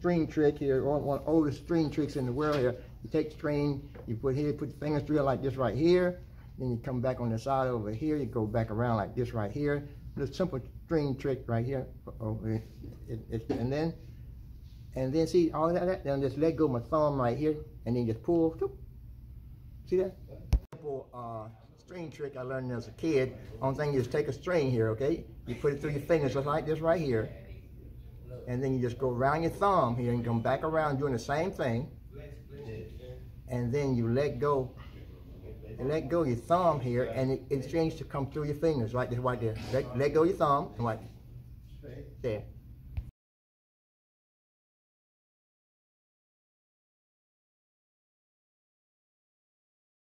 string trick here, one, of the oldest string tricks in the world here. You take string, you put here, put your fingers through it like this right here, then you come back on the side over here, you go back around like this right here. This simple string trick right here. Over it, it, it, and then, and then see all that, then just let go my thumb right here, and then just pull. See that? Simple uh, string trick I learned as a kid. Only thing is take a string here, okay? You put it through your fingers just like this right here. And then you just go around your thumb here and come back around doing the same thing. And then you let go and let go your thumb here and it, it to come through your fingers right there, right there. Let, let go your thumb and like there.